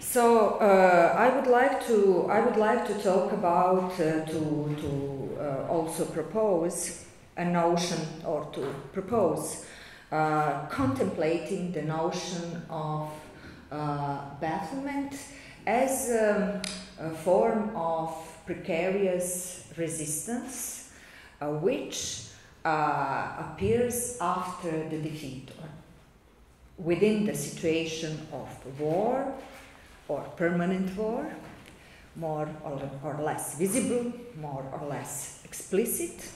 So uh, I would like to I would like to talk about uh, to to uh, also propose a notion or to propose uh, contemplating the notion of uh, bafflement as um, a form of precarious resistance, uh, which appears after the defeat within the situation of war or permanent war, more or, or less visible, more or less explicit.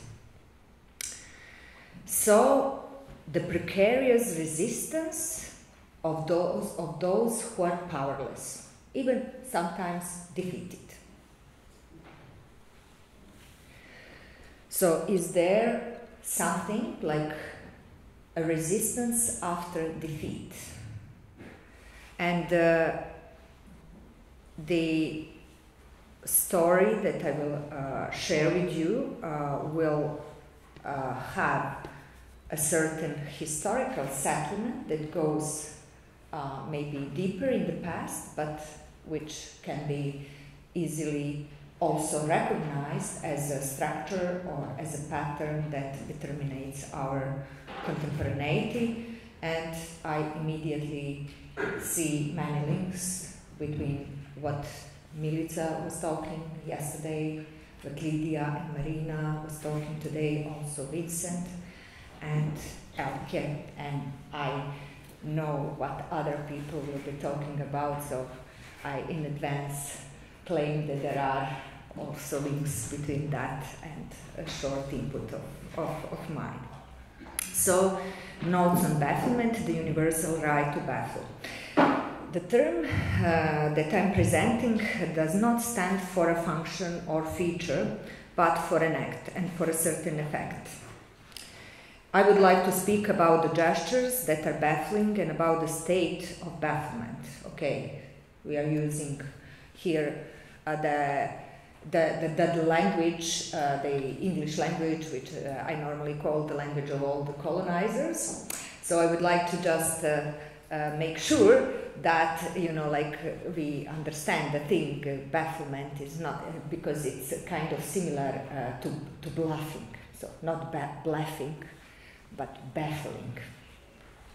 So, the precarious resistance of those, of those who are powerless, even sometimes defeated. So, is there something like a resistance after defeat? And uh, the story that I will uh, share with you uh, will uh, have a certain historical settlement that goes uh, maybe deeper in the past, but which can be easily also recognized as a structure or as a pattern that determines our contemporaneity. And I immediately see many links between what Milica was talking yesterday, what Lidija and Marina was talking today, also Vincent and Elke, and I know what other people will be talking about, so I in advance claim that there are also links between that and a short input of, of, of mine. So, notes on bafflement, the universal right to baffle. The term uh, that I'm presenting does not stand for a function or feature, but for an act and for a certain effect. I would like to speak about the gestures that are baffling and about the state of bafflement. Okay, we are using here uh, the, the, the, the, language, uh, the English language, which uh, I normally call the language of all the colonizers. So I would like to just uh, uh, make sure that you know like we understand the thing uh, bafflement is not uh, because it's kind of similar uh, to, to bluffing. So not bluffing but baffling.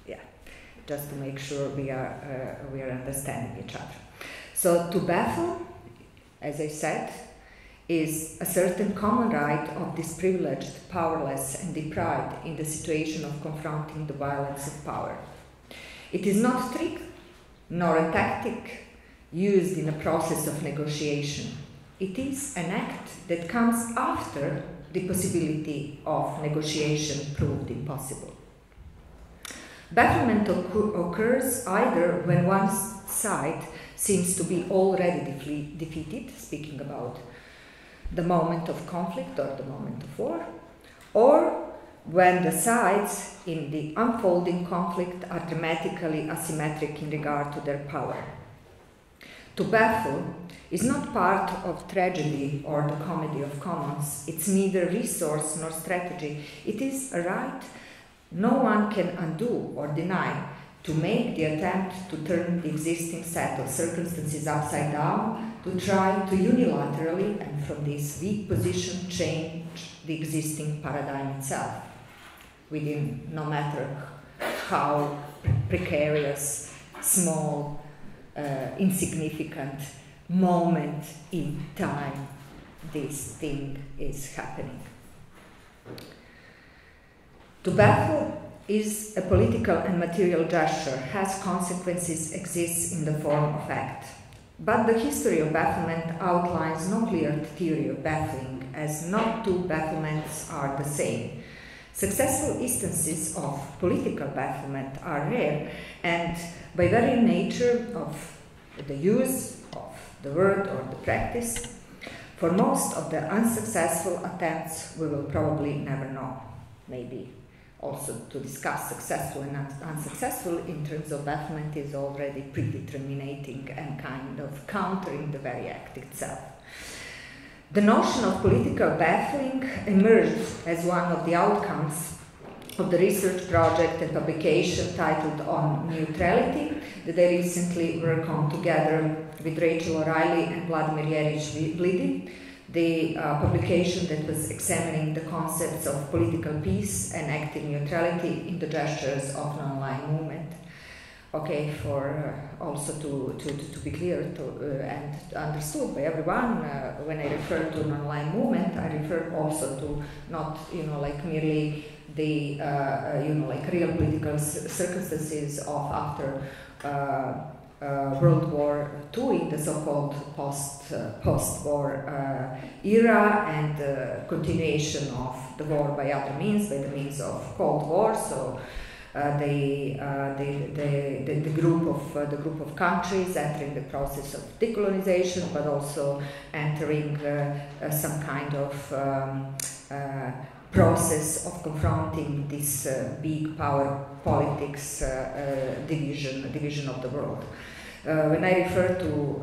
Yeah. Just to make sure we are uh, we are understanding each other. So to baffle as i said is a certain common right of disprivileged powerless and deprived in the situation of confronting the violence of power. It is not trick nor a tactic used in a process of negotiation. It is an act that comes after the possibility of negotiation proved impossible. Bafflement occurs either when one side seems to be already defeated, speaking about the moment of conflict or the moment of war, or when the sides in the unfolding conflict are dramatically asymmetric in regard to their power. To baffle is not part of tragedy or the comedy of commons. It's neither resource nor strategy. It is a right no one can undo or deny to make the attempt to turn the existing set of circumstances upside down, to try to unilaterally and from this weak position change the existing paradigm itself within no matter how precarious, small, uh, insignificant moment in time this thing is happening. To baffle is a political and material gesture, has consequences, exists in the form of act. But the history of bafflement outlines no clear theory of baffling, as no two bafflements are the same. Successful instances of political bafflement are rare, and by very nature of the use of the word or the practice, for most of the unsuccessful attempts, we will probably never know. Maybe also to discuss successful and unsuccessful in terms of bafflement is already predeterminating and kind of countering the very act itself. The notion of political baffling emerged as one of the outcomes of the research project and publication titled On Neutrality that I recently worked on together with Rachel O'Reilly and Vladimir Jerić Vlidi. The uh, publication that was examining the concepts of political peace and active neutrality in the gestures of non-aligned movement okay, for uh, also to, to, to, be clear to, uh, and understood by everyone, uh, when I refer to a non-aligned movement, I refer also to not, you know, like merely the, uh, uh, you know, like real political circumstances of after uh, World War II in the so-called post, post-war era and the continuation of the war by other means, by the means of Cold War, so the, uh, the, the, the, the, group of uh, the group of countries entering the process of decolonization, but also entering some kind of um, process of confronting this uh, big power politics uh, uh, division division of the world. when I refer to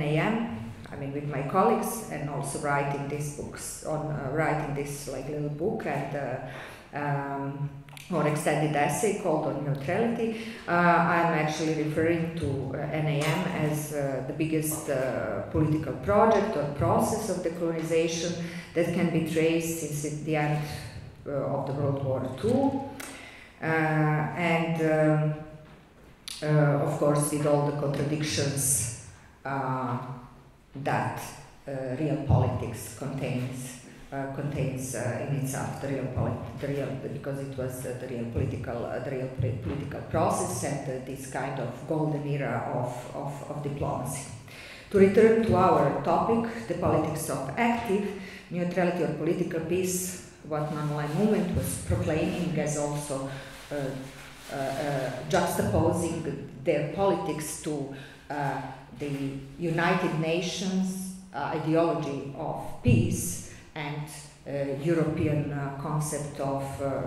NAM, I mean with my colleagues and also writing these books on writing this like little book and um, more extended essay called On Neutrality. Uh, I'm actually referring to uh, NAM as uh, the biggest uh, political project or process of decolonization that can be traced since the end uh, of the World War II. Uh, and um, of course, with all the contradictions that real politics contains contains uh, in itself the real, the real because it was uh, the real political, uh, the real political process and this kind of golden era of, of, of diplomacy. To return to our topic, the politics of active neutrality or political peace, what non-aligned movement was proclaiming as also uh, uh, juxtaposing their politics to the United Nations ideology of peace and uh, European uh, concept of uh,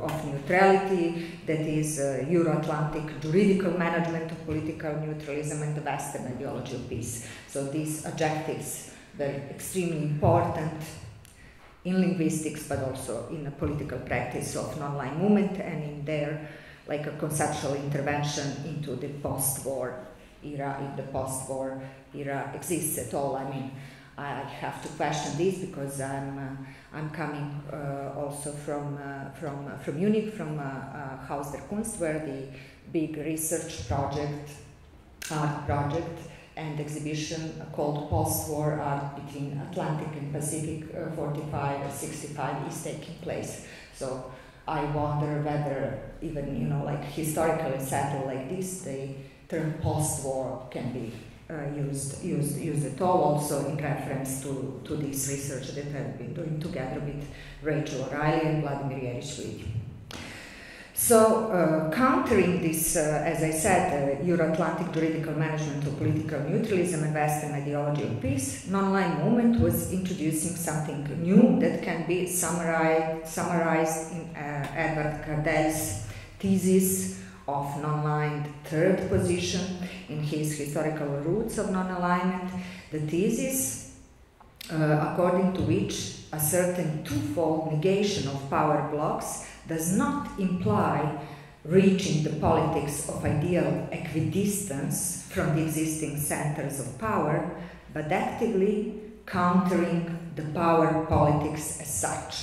of neutrality, that is uh, Euro-Atlantic juridical management of political neutralism and the Western ideology of peace. So these adjectives were extremely important in linguistics, but also in the political practice of non-aligned movement and in their like a conceptual intervention into the post-war era, if the post-war era exists at all. I mean, I have to question this because I'm uh, I'm coming uh, also from uh, from uh, from Munich, from uh, uh, Haus der Kunst, where the big research project, art project, and exhibition called Post-War Art between Atlantic and Pacific 45 65 is taking place. So I wonder whether even you know like historically settled like this, the term post-war can be used, used, used at all, also in reference to, to this research that I've been doing together with Rachel O'Reilly and Vladimir Jerić So, uh, countering this, uh, as I said, uh, Euro-Atlantic juridical management of political neutralism and Western ideology of peace, non-aligned movement was introducing something new that can be summarized, summarized in uh, Edvard Kardelj's thesis of non-aligned third position in his historical roots of non-alignment, the thesis uh, according to which a certain twofold negation of power blocks does not imply reaching the politics of ideal equidistance from the existing centers of power, but actively countering the power politics as such.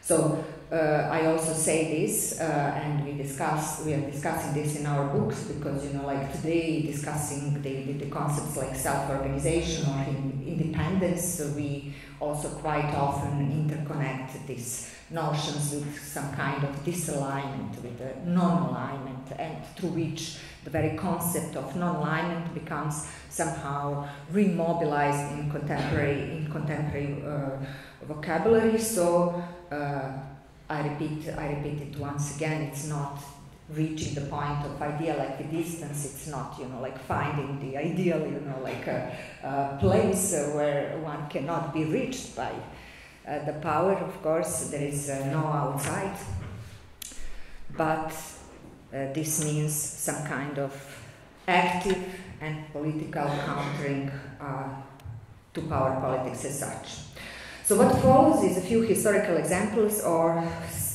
So I also say this, uh, and we discuss, we are discussing this in our books because you know, like today, discussing the, the, the concepts like self-organization or in, independence, so we also quite often interconnect these notions with some kind of disalignment, with a non-alignment, and through which the very concept of non-alignment becomes somehow remobilized in contemporary in contemporary uh, vocabulary. So. Uh, I repeat, I repeat it once again, it's not reaching the point of ideal like the distance it's not, you know, like finding the ideal, you know, like a, a place where one cannot be reached by uh, the power, of course, there is uh, no outside, but uh, this means some kind of active and political countering uh, to power politics as such. So what follows is a few historical examples or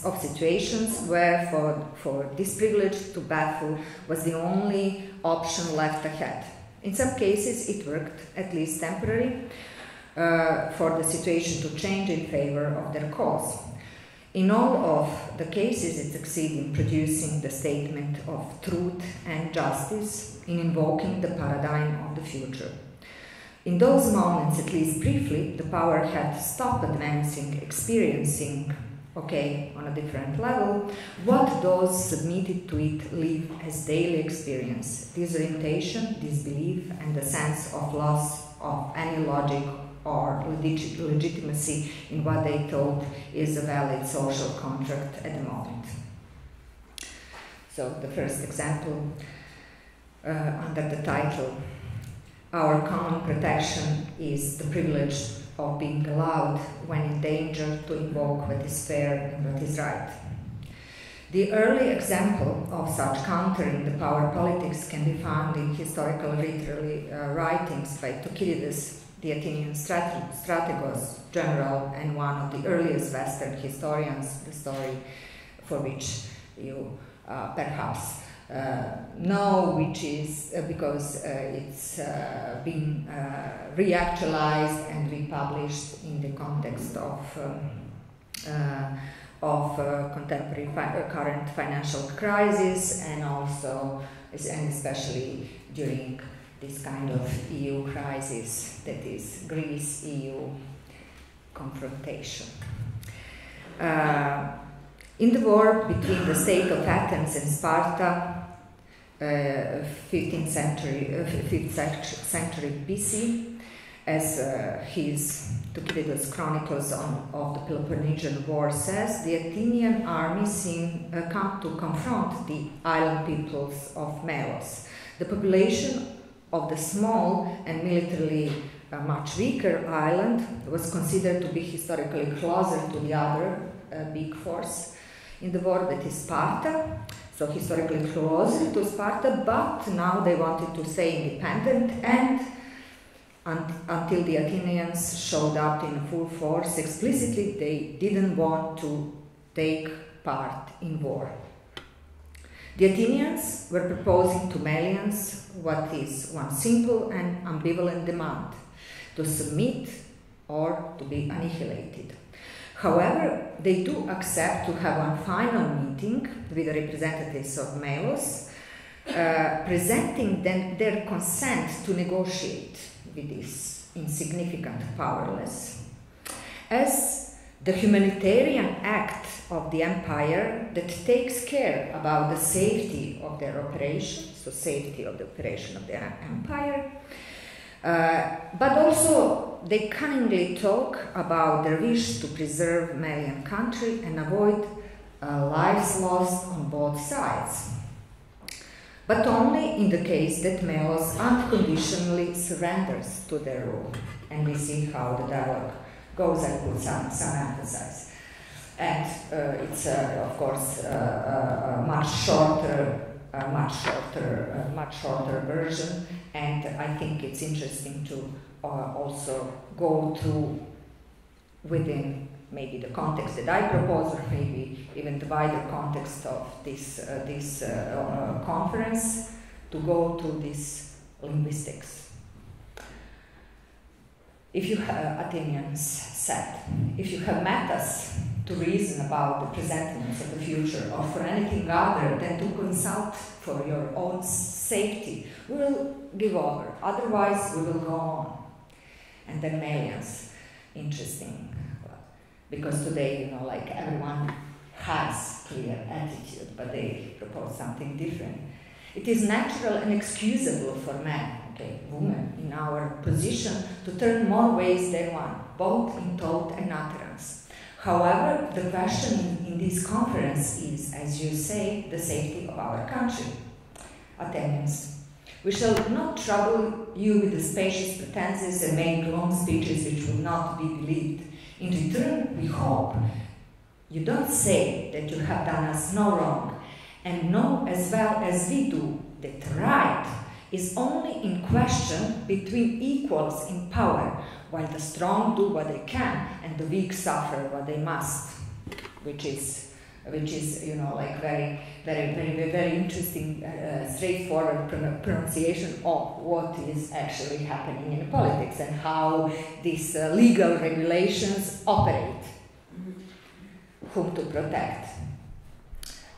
of situations where for, for this privilege to baffle was the only option left ahead. In some cases, it worked, at least temporarily, uh, for the situation to change in favor of their cause. In all of the cases, it succeeded in producing the statement of truth and justice, in invoking the paradigm of the future. In those moments, at least briefly, the power had stopped advancing, experiencing, okay, on a different level, what those submitted to it live as daily experience disorientation, disbelief, and a sense of loss of any logic or legit legitimacy in what they thought is a valid social contract at the moment. So, the first example uh, under the title Our common protection is the privilege of being allowed, when in danger, to invoke what is fair and what is right. The early example of such countering the power politics can be found in historical literary uh, writings by Thucydides the Athenian strategos general and one of the earliest Western historians, the story for which you uh, perhaps uh, know, which is uh, because uh, it's been reactualized and republished in the context of. Um, of contemporary fi current financial crisis and also and especially during this kind of EU crisis that is Greece EU confrontation. Uh, in the war between the state of Athens and Sparta, uh, 15th century, uh, 5th century BC, as uh, his Thucydides Chronicles on, of the Peloponnesian War says, the Athenian army seemed uh, come to confront the island peoples of Melos. The population of the small and militarily uh, much weaker island was considered to be historically closer to the other uh, big force in the war that is Sparta, so historically closer to Sparta, but now they wanted to stay independent and until the Athenians showed up in full force explicitly, they didn't want to take part in war. The Athenians were proposing to Melians what is one simple and ambivalent demand to submit or to be annihilated. However, they do accept to have one final meeting with the representatives of Melos, uh, presenting then their consent to negotiate with this insignificant powerless. As the humanitarian act of the empire that takes care about the safety of their operation, so safety of the operation of their empire. Uh, but also, they cunningly talk about their wish to preserve Melian country and avoid uh, lives lost on both sides. But only in the case that Melos unconditionally surrenders to their rule. And we see how the dialogue goes and put some, some emphasis and uh, it's uh, of course uh, much shorter much shorter, much shorter version, and I think it's interesting to uh, also go through within maybe the context that I propose, or maybe even the wider context of this uh, this uh, conference, to go to this linguistics. If you have Athenians said, if you have met us to reason about the presentiments of the future or for anything other than to consult for your own safety, we will give over. Otherwise, we will go on. And then Melians, interesting, because today, you know, like everyone has clear attitude, but they propose something different. It is natural and excusable for men, okay, women, in our position to turn more ways than one, both in thought and utterance. However, the question in this conference is, as you say, the safety of our country. Athenians. We shall not trouble you with the spacious pretenses and make long speeches which will not be believed. In return, we hope you don't say that you have done us no wrong, and know as well as we do that right is only in question between equals in power while the strong do what they can and the weak suffer what they must, which is which is, you know, like very, very, very, very interesting, uh, straightforward pronunciation of what is actually happening in politics and how these uh, legal regulations operate, whom to protect.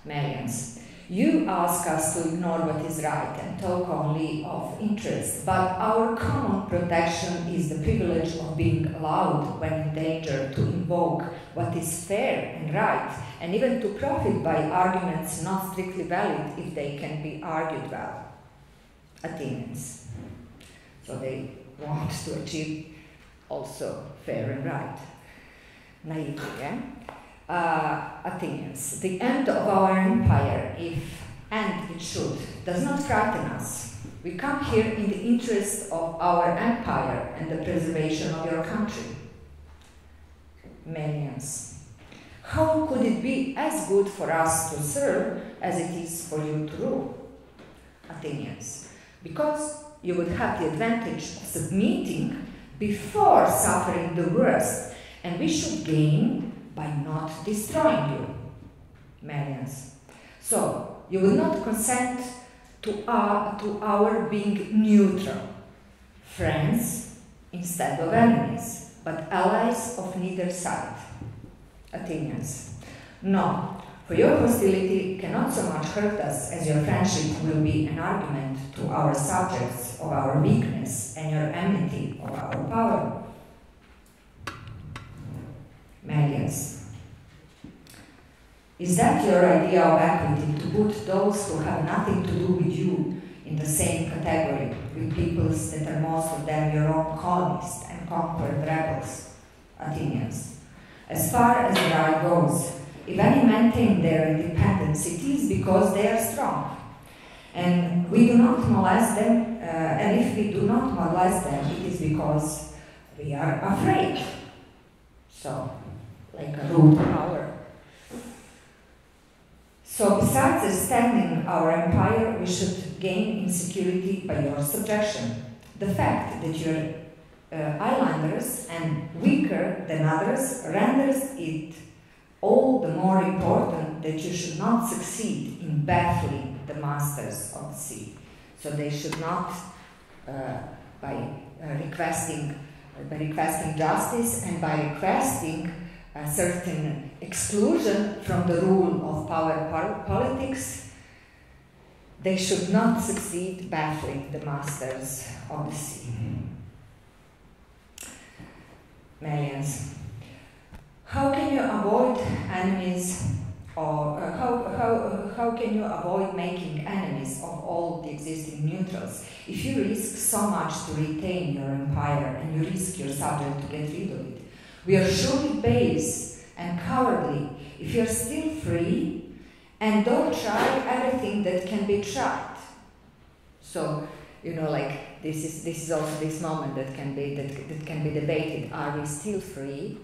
Melians. You ask us to ignore what is right and talk only of interest, but our common protection is the privilege of being allowed, when in danger, to invoke what is fair and right, and even to profit by arguments not strictly valid if they can be argued well. Athenians. So they want to achieve also fair and right. Naively, yeah? Uh, Athenians. The end of our empire, if and it should, does not frighten us. We come here in the interest of our empire and the preservation of your country. Melians. How could it be as good for us to serve as it is for you to rule? Athenians. Because you would have the advantage of submitting before suffering the worst, and we should gain by not destroying you. Melians. So, you will not consent to our, to our being neutral, friends instead of enemies, but allies of neither side. Athenians. No, for your hostility cannot so much hurt us as your friendship will be an argument to our subjects of our weakness and your enmity of our power. Melians. Is that your idea of equity, to put those who have nothing to do with you in the same category with peoples that are most of them your own colonists and conquered rebels, Athenians? As far as the eye goes, if any maintain their independence, it is because they are strong. And we do not molest them, uh, and if we do not molest them, it is because we are afraid. So, like a power. So besides extending our empire, we should gain in security by your subjection. The fact that you're uh, islanders and weaker than others renders it all the more important that you should not succeed in baffling the masters of the sea. So they should not, uh, by uh, requesting, by requesting justice and by requesting a certain exclusion from the rule of power politics, they should not succeed baffling the masters of the sea. Melians. How can you avoid enemies or uh, how, how, how can you avoid making enemies of all the existing neutrals if you risk so much to retain your empire and you risk your subject to get rid of it? We are surely base and cowardly if you're still free and don't try everything that can be tried. So, you know, like this is this is also this moment that can be that, that can be debated. Are we still free?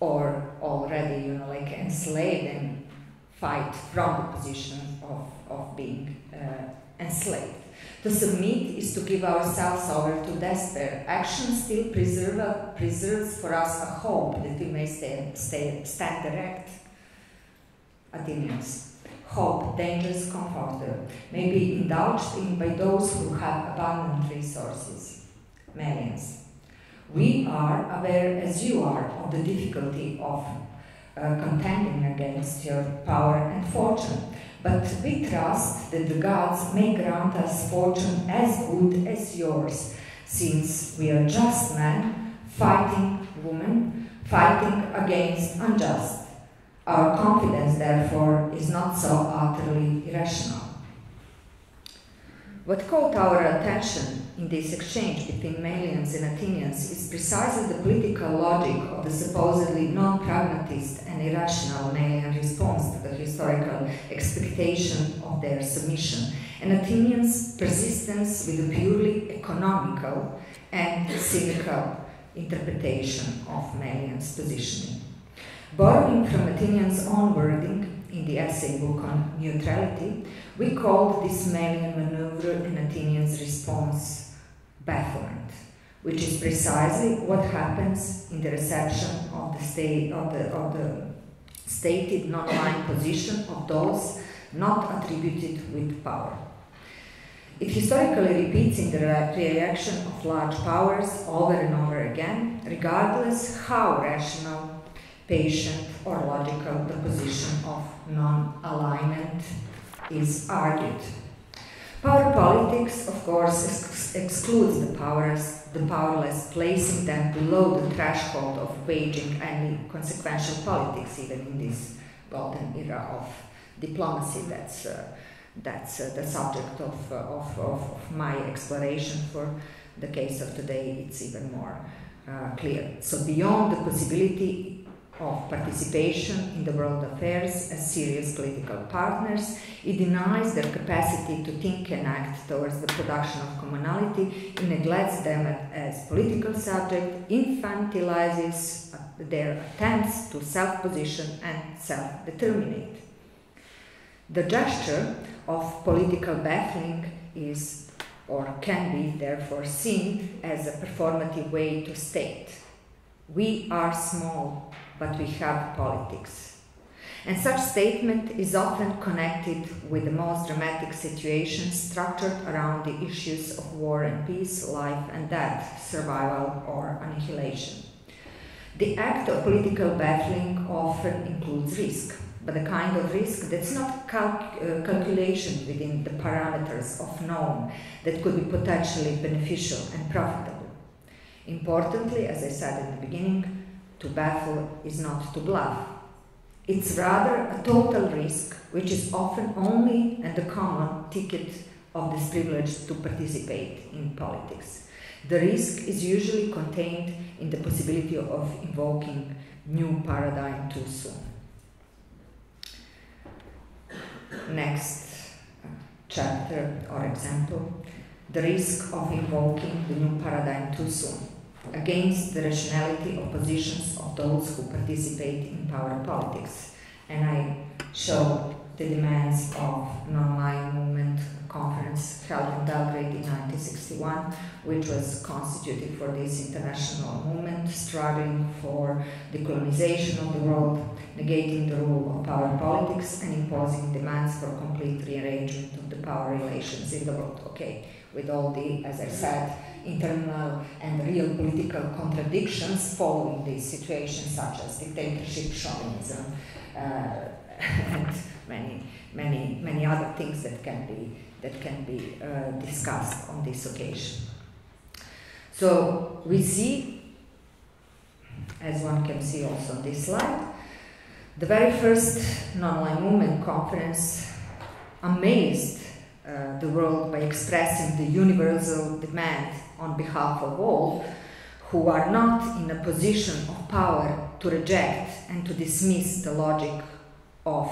Or already, you know, like enslaved and fight from the position of, of being uh, enslaved. To submit is to give ourselves over to despair. Action still preserve, preserves for us a hope that we may stay, stay, stand erect. Athenians. Hope, dangerous comforter, may be indulged in by those who have abundant resources. Melians. We are aware, as you are, of the difficulty of uh, contending against your power and fortune but we trust that the gods may grant us fortune as good as yours, since we are just men fighting women, fighting against unjust. Our confidence, therefore, is not so utterly irrational. What caught our attention in this exchange between Melians and Athenians is precisely the political logic of the supposedly non-pragmatist and irrational Melian response to the historical expectation of their submission, and Athenians' persistence with a purely economical and cynical interpretation of Melian's positioning. Borrowing from Athenians' own wording in the essay book on neutrality, we called this Melian maneuver an Athenian's response bafflement, which is precisely what happens in the reception of the state of the, of the stated non-aligned position of those not attributed with power. It historically repeats in the reaction of large powers over and over again, regardless how rational, patient, or logical position of non-alignment is argued. Power politics, of course, ex excludes the powers, the powerless, placing them below the threshold of waging any consequential politics, even in this golden era of diplomacy that's uh, that's uh, the subject of, uh, of, of, my exploration for the case of today, it's even more uh, clear. So beyond the possibility of participation in the world affairs as serious political partners, it denies their capacity to think and act towards the production of commonality, it neglects them as political subject, infantilizes their attempts to self-position and self-determinate. The gesture of political baffling is or can be therefore seen as a performative way to state we are small, but we have politics. And such statement is often connected with the most dramatic situations structured around the issues of war and peace, life and death, survival or annihilation. The act of political baffling often includes risk but a kind of risk that's not calc uh, calculation within the parameters of known that could be potentially beneficial and profitable. Importantly, as I said in the beginning, to baffle is not to bluff. It's rather a total risk, which is often only and the common ticket of this privilege to participate in politics. The risk is usually contained in the possibility of invoking new paradigm too soon. next uh, chapter or example, the risk of invoking the new paradigm too soon against the rationality of positions of those who participate in power politics. And I show the demands of non-aligned movement conference held in Belgrade in 1961, which was constituted for this international movement struggling for decolonization of the world, negating the rule of power politics, and imposing demands for complete rearrangement of the power relations in the world. Okay, with all the, as I said, internal and real political contradictions following these situations, such as dictatorship, chauvinism, uh, and many, many, many other things that can be that can be uh, discussed on this occasion. So we see, as one can see also on this slide, the very first non-aligned movement conference amazed uh, the world by expressing the universal demand on behalf of all who are not in a position of power to reject and to dismiss the logic of,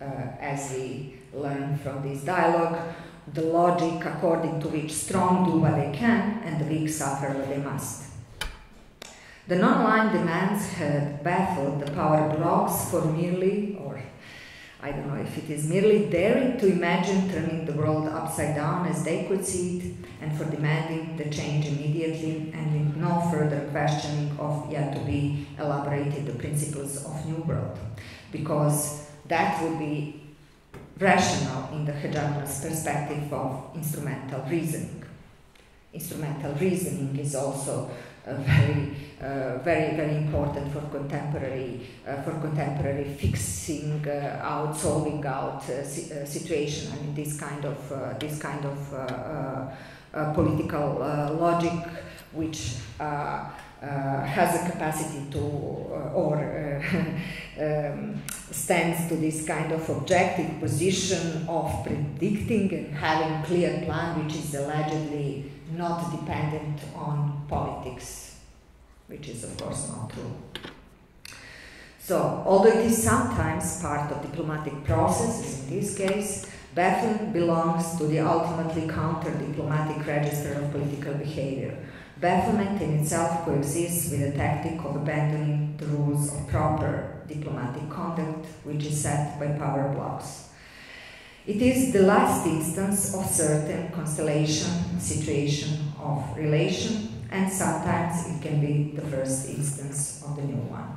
uh, as we learn from this dialogue, the logic according to which strong do what they can and the weak suffer what they must. The non-aligned demands had baffled the power blocs for merely, or I don't know if it is merely daring to imagine turning the world upside down as they could see it, and for demanding the change immediately and with no further questioning of yet to be elaborated the principles of New World, because that would be rational in the hegemonist perspective of instrumental reasoning. Instrumental reasoning is also very, very, very important for contemporary, uh, for contemporary fixing uh, out, solving out uh, situation. I mean, this kind of, this kind of political logic, which uh, has a capacity to uh, or uh, um, stands to this kind of objective position of predicting and having clear plan which is allegedly not dependent on politics which is of course not true so although it is sometimes part of diplomatic processes in this case baffling belongs to the ultimately counter diplomatic register of political behavior Bafflement in itself coexists with the tactic of abandoning the rules of proper diplomatic conduct, which is set by power blocs. It is the last instance of certain constellation, situation of relation, and sometimes it can be the first instance of the new one.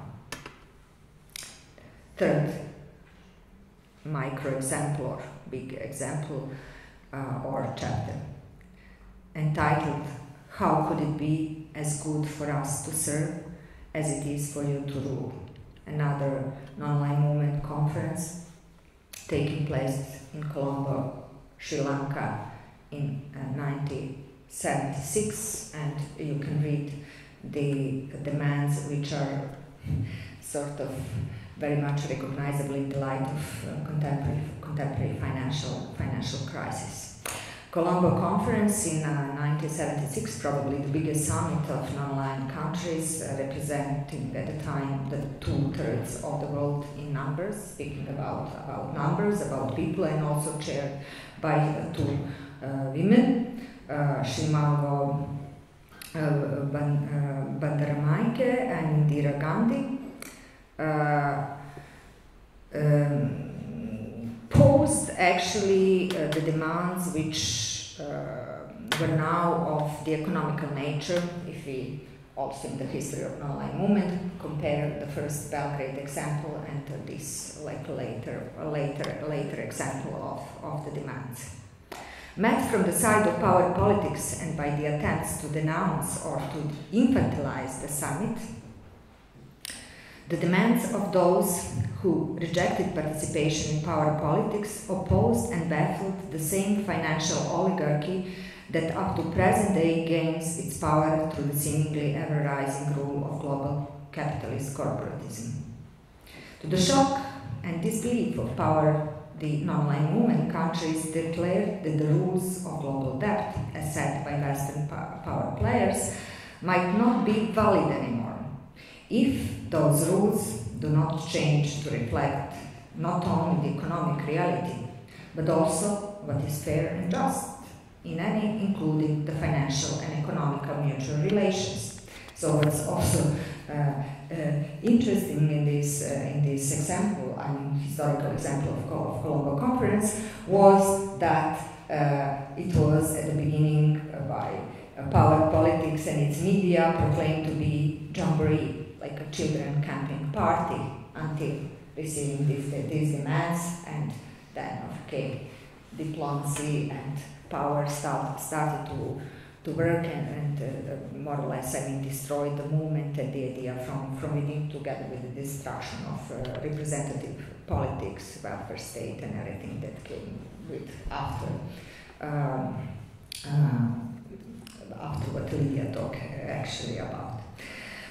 third micro example or big example uh, or chapter entitled How Could It Be as Good for Us to Serve as It Is for You to Rule? Another non-aligned movement conference taking place in Colombo, Sri Lanka in uh, 1976 and you can read the demands which are sort of very much recognizable in the light of uh, contemporary, contemporary financial, financial crisis. Colombo Conference in uh, 1976, probably the biggest summit of non-aligned countries, uh, representing at the time the two-thirds of the world in numbers, speaking about, about numbers, about people, and also chaired by uh, two uh, women, uh, Sirimavo uh, Bandaranaike and Indira Gandhi. Uh, um, posed actually uh, the demands which uh, were now of the economical nature, if we also in the history of non-aligned movement compare the first Belgrade example and this like later later later example of, of the demands. Met from the side of power politics and by the attempts to denounce or to infantilize the summit, the demands of those who rejected participation in power politics opposed and baffled the same financial oligarchy that up to present day gains its power through the seemingly ever rising rule of global capitalist corporatism. To the shock and disbelief of power, the non-aligned movement countries declared that the rules of global debt, as set by Western power players, might not be valid anymore if those rules do not change to reflect not only the economic reality, but also what is fair and just in any, including the financial and economical mutual relations. So what's also uh, uh, interesting in this uh, in this example, I mean historical example of, of Colombo Conference, was that uh, it was at the beginning by power politics and its media proclaimed to be jamboree like a children camping party until receiving these, these demands and then okay diplomacy and power start, started to, to work and, and uh, more or less I mean destroyed the movement and the idea from, from within together with the destruction of uh, representative politics, welfare state and everything that came with after um, uh, after what Lidija talked actually about.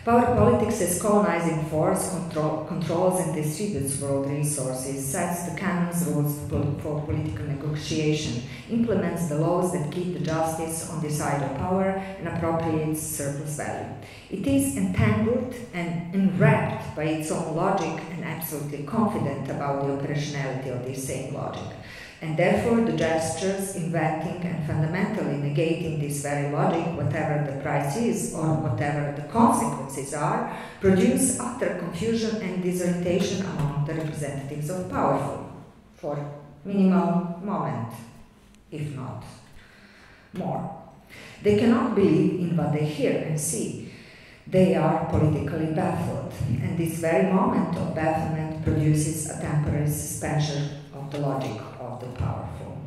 Power politics as colonizing force control, controls and distributes world resources, sets the canons rules for political negotiation, implements the laws that keep the justice on the side of power, and appropriates surplus value. It is entangled and enwrapped by its own logic and absolutely confident about the operationality of this same logic and therefore the gestures inventing and fundamentally negating this very logic, whatever the price is or whatever the consequences are, produce utter confusion and disorientation among the representatives of powerful for minimal moment, if not more. They cannot believe in what they hear and see. They are politically baffled, and this very moment of bafflement produces a temporary suspension of the logic the powerful.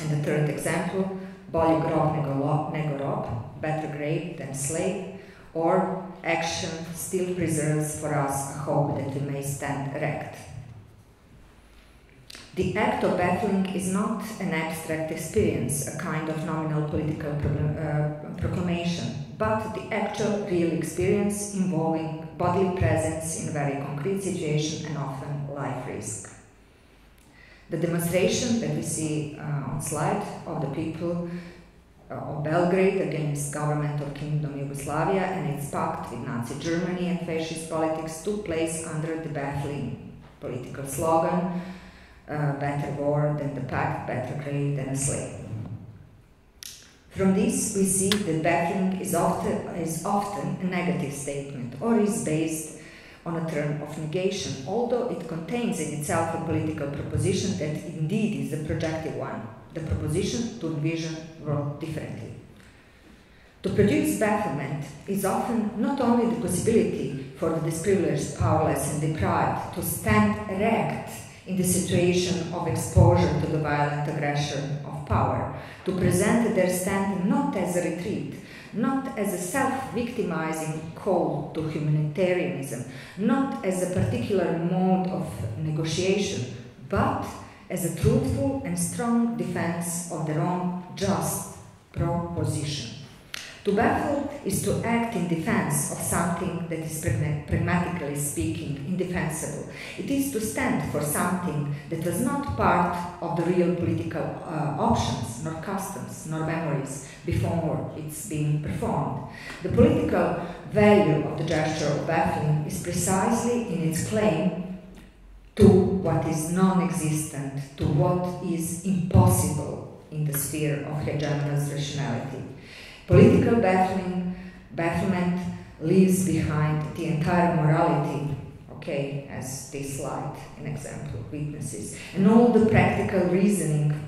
And the third example, Bolje grob nego better grave than slave, or action still preserves for us a hope that we may stand erect. The act of baffling is not an abstract experience, a kind of nominal political uh, proclamation, but the actual real experience involving bodily presence in very concrete situation and often life risk. The demonstration that we see uh, on slide of the people uh, of Belgrade against government of Kingdom Yugoslavia and its pact with Nazi Germany and fascist politics took place under the baffling political slogan uh, better war than the pact, better grave than a slave. From this, we see that baffling is often, is often a negative statement or is based on a term of negation, although it contains in itself a political proposition that indeed is a projective one, the proposition to envision world differently. To produce bafflement is often not only the possibility for the disprivileged, powerless, and deprived to stand erect in the situation of exposure to the violent aggression of power, to present their stand not as a retreat, not as a self victimizing call to humanitarianism, not as a particular mode of negotiation, but as a truthful and strong defense of their own just proposition. To baffle is to act in defense of something that is pragmatically speaking indefensible. It is to stand for something that was not part of the real political uh, options, nor customs, nor memories before it's being performed. The political value of the gesture of baffling is precisely in its claim to what is non existent, to what is impossible in the sphere of hegemonous rationality. Political baffling, bafflement leaves behind the entire morality, okay, as this slide, an example, witnesses, and all the practical reasoning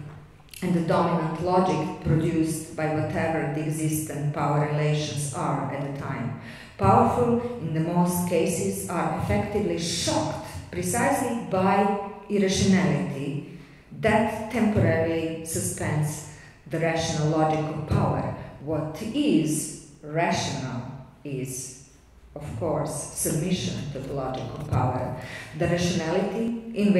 and the dominant logic produced by whatever the existent power relations are at the time. Powerful, in the most cases, are effectively shocked precisely by irrationality that temporarily suspends the rational logic of power what is rational is, of course, submission to of power. The rationality in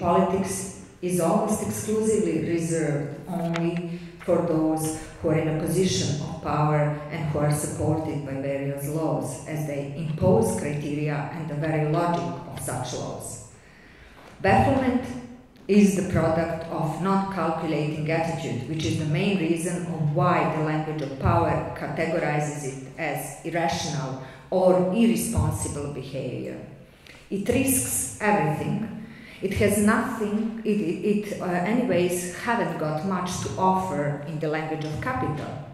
politics is almost exclusively reserved only for those who are in a position of power and who are supported by various laws as they impose criteria and the very logic of such laws. Bafflement is the product of not calculating attitude, which is the main reason of why the language of power categorizes it as irrational or irresponsible behavior. It risks everything. It has nothing, it, it, it uh, anyways, haven't got much to offer in the language of capital.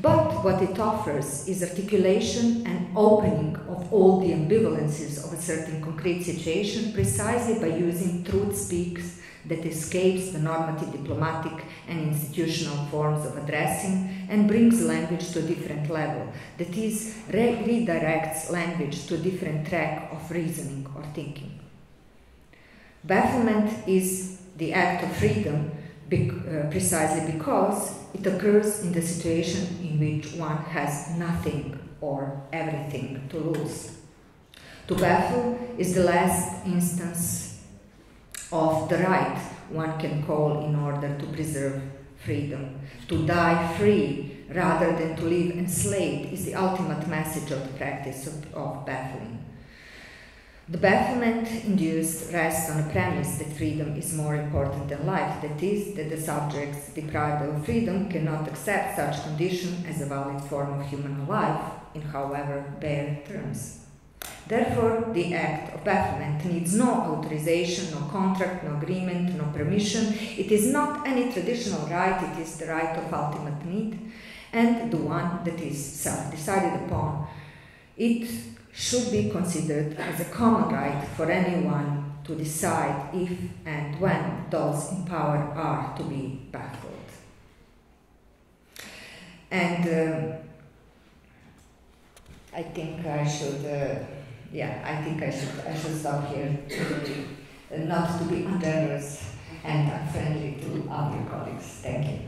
But what it offers is articulation and opening of all the ambivalences of a certain concrete situation precisely by using truth speaks that escapes the normative diplomatic and institutional forms of addressing and brings language to a different level, that is, re redirects language to a different track of reasoning or thinking. Bafflement is the act of freedom uh, precisely because it occurs in the situation in which one has nothing or everything to lose. To baffle is the last instance of the right one can call in order to preserve freedom. To die free rather than to live enslaved is the ultimate message of the practice of, of baffling. The bafflement induced rests on a premise that freedom is more important than life, that is, that the subjects deprived of freedom cannot accept such condition as a valid form of human life, in however bare terms. Therefore, the act of bafflement needs no authorization, no contract, no agreement, no permission. It is not any traditional right, it is the right of ultimate need, and the one that is self decided upon. It should be considered as a common right for anyone to decide if and when those in power are to be baffled. And um, I think I should, uh, yeah, I think I should, I should stop here, to, uh, not to be ungenerous and unfriendly to other colleagues. Thank you.